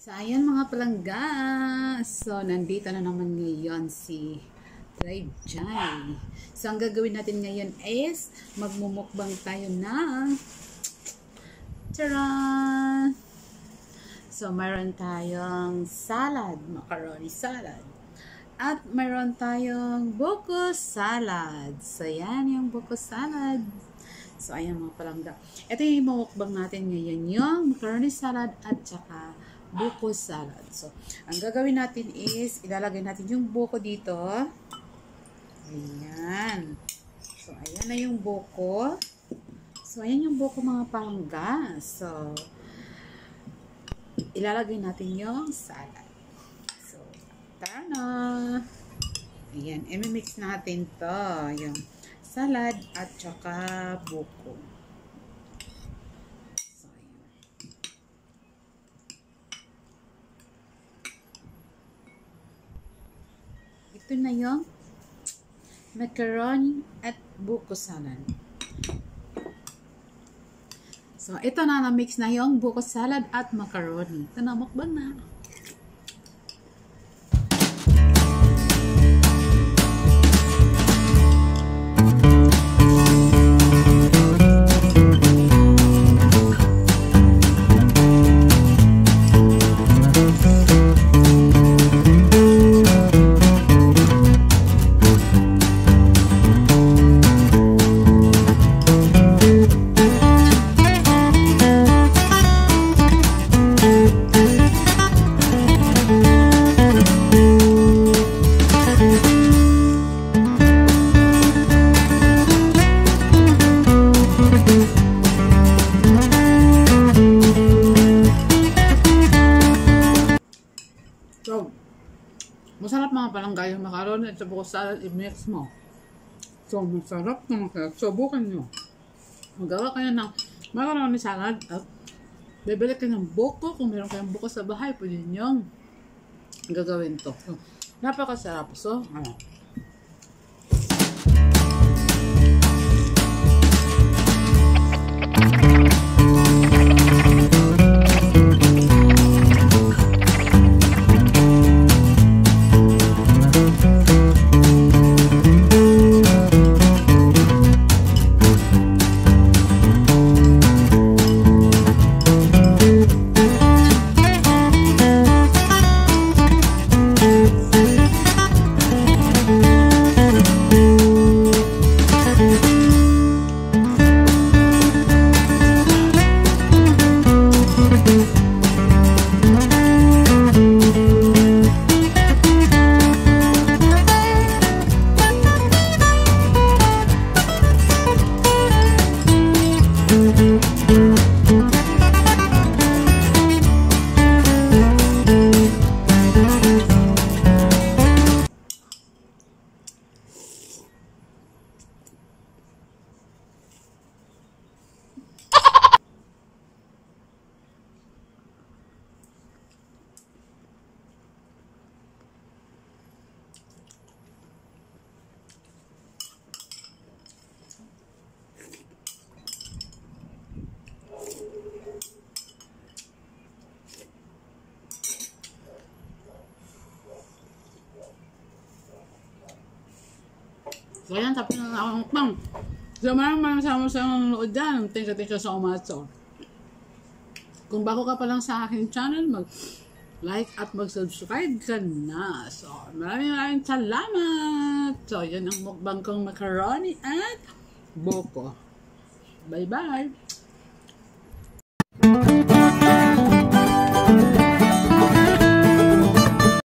So, ayan mga palangga. So, nandito na naman ngayon si Drive Jai. So, ang gagawin natin ngayon is magmumukbang tayo ng Charan! So, mayroon tayong salad, macaroni salad. At mayroon tayong buko salad. So, yan yung buko salad. So, ayan mga palangga. Ito yung mukbang natin ngayon, yung macaroni salad at saka buko salad. So, ang gagawin natin is, ilalagay natin yung buko dito. Ayan. So, ayan na yung buko. So, ayan yung buko mga palangga. So, ilalagay natin yung salad. So, tara na. Ayan, i-mix natin to. Yung salad at saka buko. So, ayan. Ito na yung macaroni at buko salad. So, ito na na-mix na yung buko salad at macaroni. Ito na, mukbang na. Masarap mga palangga yung macaroni at buko salad i-mix mo. So, masarap naman kaya. Subukan nyo. Magawa kayo ng macaroni salad at bibili kayo ng buko. Kung meron kayong buko sa bahay, pwede nyo gagawin to. So, napakasarap. So, ano, So, ayan, tapos na ako ng mukbang. So, maraming maraming salamat sa nanonood dyan. Thank you, thank you so much. So, kung bago ka pa lang sa aking channel, mag like at mag-subscribe ka na. So, maraming maraming salamat. So, yan ang mukbang kong macaroni at buko. Bye-bye.